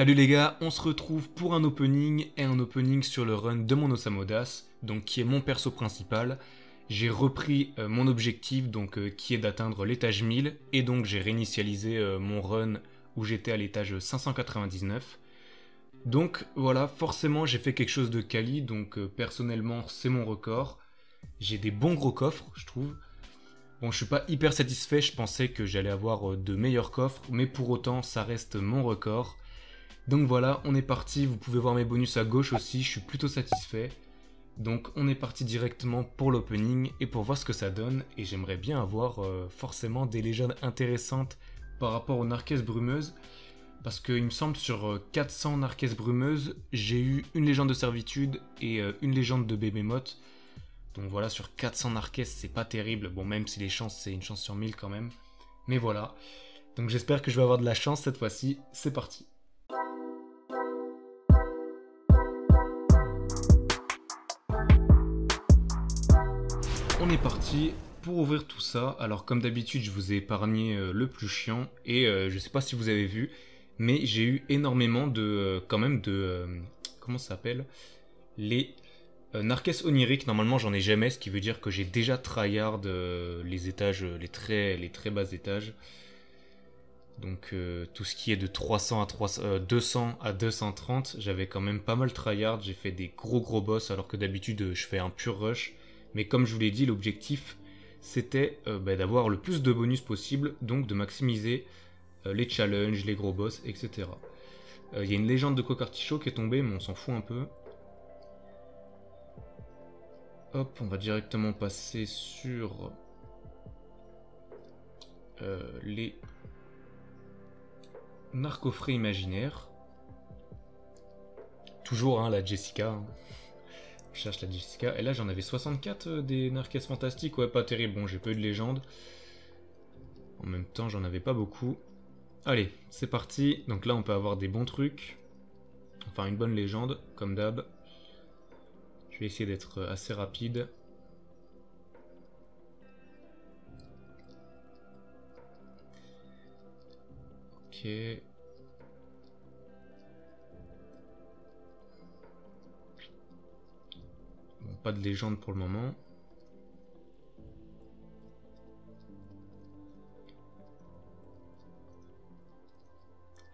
Salut les gars, on se retrouve pour un opening et un opening sur le run de mon Osamodas, donc qui est mon perso principal. J'ai repris euh, mon objectif, donc euh, qui est d'atteindre l'étage 1000, et donc j'ai réinitialisé euh, mon run où j'étais à l'étage 599. Donc voilà, forcément j'ai fait quelque chose de quali, donc personnellement c'est mon record. J'ai des bons gros coffres, je trouve. Bon, je suis pas hyper satisfait, je pensais que j'allais avoir de meilleurs coffres, mais pour autant ça reste mon record. Donc voilà, on est parti, vous pouvez voir mes bonus à gauche aussi, je suis plutôt satisfait. Donc on est parti directement pour l'opening et pour voir ce que ça donne, et j'aimerais bien avoir euh, forcément des légendes intéressantes par rapport aux Narques brumeuses, parce qu'il me semble sur 400 euh, Narques brumeuses, j'ai eu une légende de servitude et euh, une légende de bébé motte. Donc voilà, sur 400 Narques, c'est pas terrible, bon même si les chances c'est une chance sur 1000 quand même. Mais voilà, donc j'espère que je vais avoir de la chance cette fois-ci, c'est parti. On est parti pour ouvrir tout ça. Alors comme d'habitude, je vous ai épargné euh, le plus chiant et euh, je sais pas si vous avez vu, mais j'ai eu énormément de euh, quand même de comment ça s'appelle? Les Narques oniriques. Normalement, j'en ai jamais, ce qui veut dire que j'ai déjà tryhard les étages, les très les très bas étages. Donc tout ce qui est de 300 à 200 à 230, j'avais quand même pas mal tryhard. J'ai fait des gros gros boss alors que d'habitude je fais un pur rush. Mais comme je vous l'ai dit, l'objectif c'était euh, bah, d'avoir le plus de bonus possible, donc de maximiser euh, les challenges, les gros boss, etc. Euh, il y a une légende de Cocartichaud qui est tombée, mais on s'en fout un peu. Hop, on va directement passer sur les narcofrais imaginaires. Toujours hein, la Jessica. Hein. Je cherche la Jessica. Et là, j'en avais 64 euh, des Narques fantastiques. Ouais, pas terrible. Bon, j'ai peu de légende. En même temps, j'en avais pas beaucoup. Allez, c'est parti. Donc là, on peut avoir des bons trucs. Enfin, une bonne légende, comme d'hab. Je vais essayer d'être euh, assez rapide. Ok. Pas de légende pour le moment.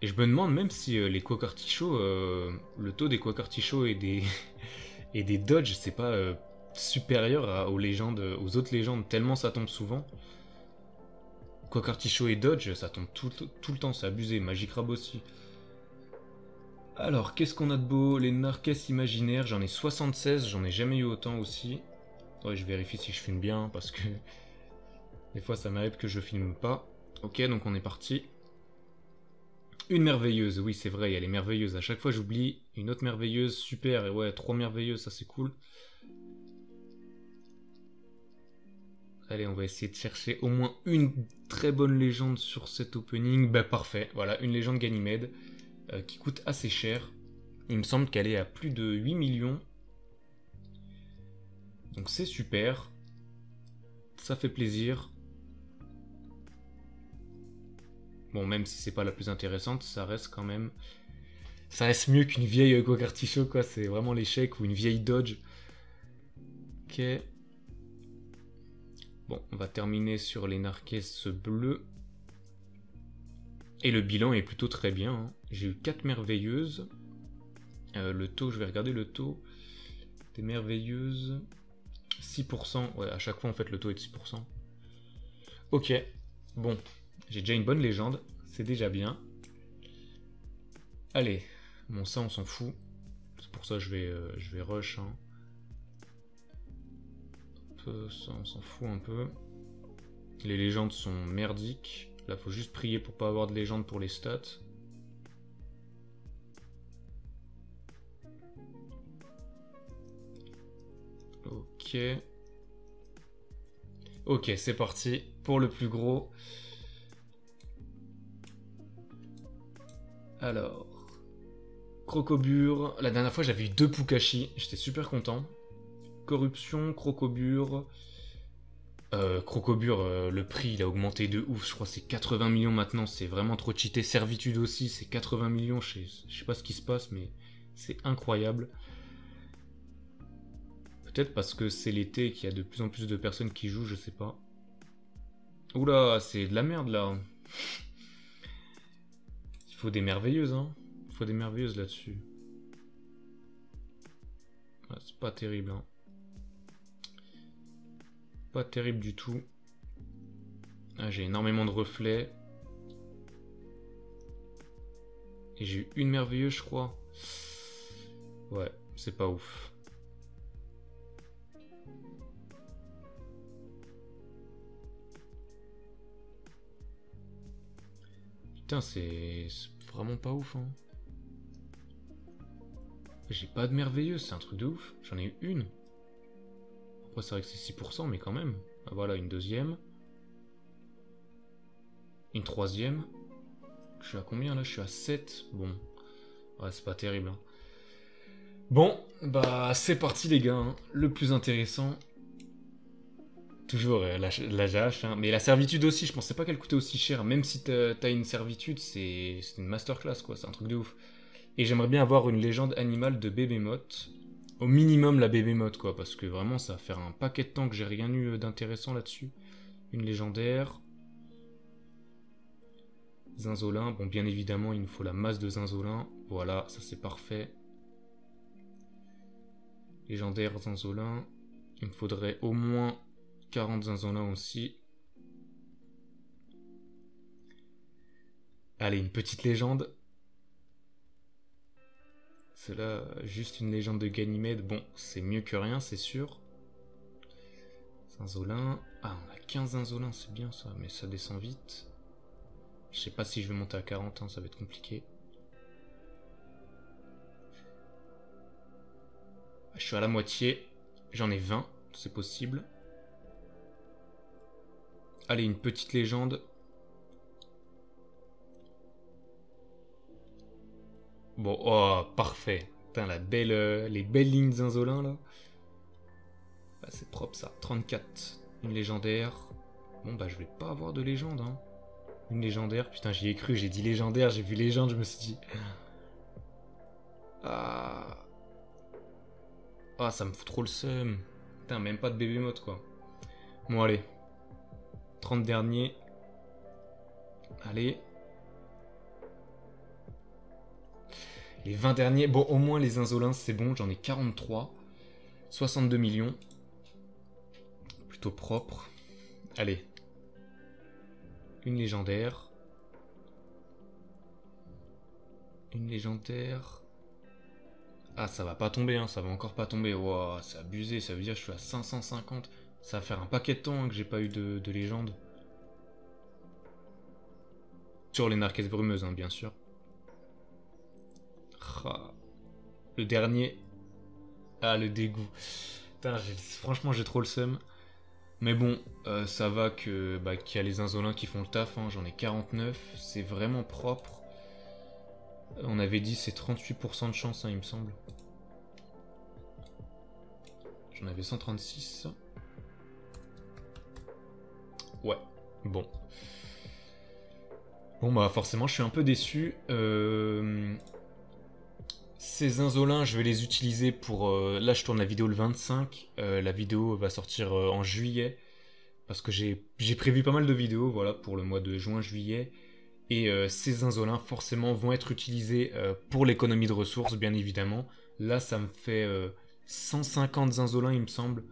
Et je me demande même si euh, les cocartichauds, euh, le taux des cocartichauds et des, et des dodges, c'est pas euh, supérieur aux autres légendes, tellement ça tombe souvent. Cocartichaud et dodge, ça tombe tout, tout le temps, c'est abusé. Magic Rab aussi. Alors, qu'est-ce qu'on a de beau? Les narques imaginaires, j'en ai 76, j'en ai jamais eu autant aussi. Je vérifie si je filme bien, parce que des fois ça m'arrive que je filme pas. Ok, donc on est parti. Une merveilleuse, oui c'est vrai, elle est merveilleuse. À chaque fois j'oublie. Une autre merveilleuse, super. Et ouais, trois merveilleuses, ça c'est cool. Allez, on va essayer de chercher au moins une très bonne légende sur cet opening. Bah parfait, voilà, une légende Ganymède. Euh, qui coûte assez cher. Il me semble qu'elle est à plus de 8 millions. Donc c'est super. Ça fait plaisir. Bon, même si c'est pas la plus intéressante, ça reste quand même... Ça reste mieux qu'une vieille Gokarticho, quoi. C'est vraiment l'échec ou une vieille Dodge. Ok. Bon, on va terminer sur les Narques bleus. Et le bilan est plutôt très bien. Hein. J'ai eu 4 merveilleuses. Euh, le taux, je vais regarder le taux des merveilleuses. 6%. Ouais, à chaque fois, en fait, le taux est de 6%. Ok. Bon. J'ai déjà une bonne légende. C'est déjà bien. Allez. Bon, ça, on s'en fout. C'est pour ça que je vais, euh, je vais rush. Hein. Ça, on s'en fout un peu. Les légendes sont merdiques. Là, faut juste prier pour pas avoir de légende pour les stats. Ok. Ok, c'est parti pour le plus gros. Alors. Crocobure. La dernière fois, j'avais eu deux Pukashi. J'étais super content. Corruption, Crocobure. Euh, Crocobure, euh, le prix il a augmenté de ouf, je crois c'est 80 millions maintenant, c'est vraiment trop cheaté. Servitude aussi, c'est 80 millions, je sais, pas ce qui se passe, mais c'est incroyable. Peut-être parce que c'est l'été qu'il y a de plus en plus de personnes qui jouent, je sais pas. Oula, c'est de la merde là. Il faut des merveilleuses, hein. Il faut des merveilleuses là-dessus. c'est pas terrible, hein terrible du tout. Ah, j'ai énormément de reflets. Et j'ai eu une merveilleuse, je crois. Ouais, c'est pas ouf. Putain, c'est vraiment pas ouf. Hein. J'ai pas de merveilleuse, c'est un truc de ouf. J'en ai eu une c'est vrai que c'est 6%, mais quand même. Ah, voilà, une deuxième. Une troisième. Je suis à combien là? Je suis à 7. Bon. Ouais, c'est pas terrible. Hein. Bon, bah c'est parti les gars. Hein. Le plus intéressant. Toujours euh, la, la hein. Mais la servitude aussi, je pensais pas qu'elle coûtait aussi cher. Même si t'as une servitude, c'est une masterclass quoi. C'est un truc de ouf. Et j'aimerais bien avoir une légende animale de bébé motte au minimum la bébé mode quoi, parce que vraiment ça va faire un paquet de temps que j'ai rien eu euh, d'intéressant là-dessus. Une légendaire. Zinzolin, bon bien évidemment il nous faut la masse de Zinzolin, voilà, ça c'est parfait. Légendaire Zinzolin, il me faudrait au moins 40 Zinzolin aussi. Allez, une petite légende. C'est là juste une légende de Ganymède. Bon, c'est mieux que rien, c'est sûr. Zinzolin. Ah, on a 15 Zinzolin, c'est bien ça, mais ça descend vite. Je sais pas si je vais monter à 40, hein, ça va être compliqué. Je suis à la moitié. J'en ai 20, c'est possible. Allez, une petite légende. Bon, oh, parfait. Putain, la belle, euh, les belles lignes zinzolin, là. Bah, c'est propre, ça. 34. Une légendaire. Bon, bah, je vais pas avoir de légende, hein. Une légendaire. Putain, j'y ai cru, j'ai dit légendaire, j'ai vu légende, je me suis dit... Ah... Ah, ça me fout trop le seum. Putain, même pas de bébé mode, quoi. Bon, allez. 30 derniers. Allez. Les 20 derniers, bon, au moins les insolins, c'est bon, j'en ai 43. 62 millions. Plutôt propre. Allez. Une légendaire. Une légendaire. Ah, ça va pas tomber, hein, ça va encore pas tomber. Wow, c'est abusé, ça veut dire que je suis à 550. Ça va faire un paquet de temps hein, que j'ai pas eu de, légende. Sur les narquesses brumeuses, hein, bien sûr. Le dernier. Ah, le dégoût. franchement, j'ai trop le seum. Mais bon, euh, ça va que bah, qu'il y a les insolins qui font le taf. Hein. J'en ai 49. C'est vraiment propre. On avait dit c'est 38% de chance, hein, il me semble. J'en avais 136. Ouais, bon. Bon bah forcément je suis un peu déçu. Euh... Ces insolins, je vais les utiliser pour... Euh, là, je tourne la vidéo le 25. Euh, la vidéo va sortir euh, en juillet. Parce que j'ai prévu pas mal de vidéos, voilà, pour le mois de juin-juillet. Et ces insolins, forcément, vont être utilisés pour l'économie de ressources, bien évidemment. Là, ça me fait 150 insolins, il me semble.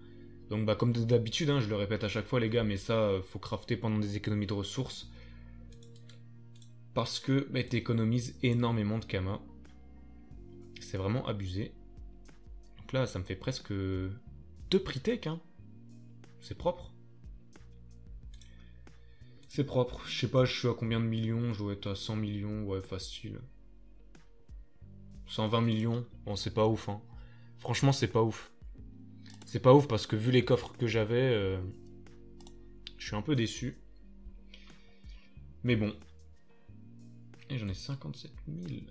Donc, bah, comme d'habitude, hein, je le répète à chaque fois, les gars, mais ça, faut crafter pendant des économies de ressources. Parce que bah, économises énormément de Kama. C'est vraiment abusé. Donc là, ça me fait presque deux prix tech. Hein. C'est propre. C'est propre. Je sais pas, je suis à combien de millions Je dois être à 100 millions. Ouais, facile. 120 millions. Bon, c'est pas ouf. Hein. Franchement, c'est pas ouf. C'est pas ouf parce que vu les coffres que j'avais, euh, je suis un peu déçu. Mais bon. Et j'en ai 57 000.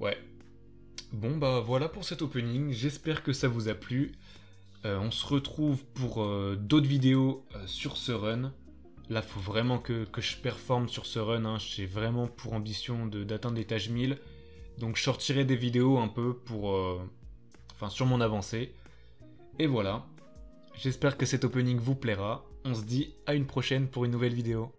Ouais. Bon bah voilà pour cet opening, j'espère que ça vous a plu. on se retrouve pour d'autres vidéos sur ce run. Là, faut vraiment que, je performe sur ce run. Hein. J'ai vraiment pour ambition d'atteindre l'étage 1000. Donc, je sortirai des vidéos un peu pour. enfin, sur mon avancée. Et voilà. J'espère que cet opening vous plaira. On se dit à une prochaine pour une nouvelle vidéo.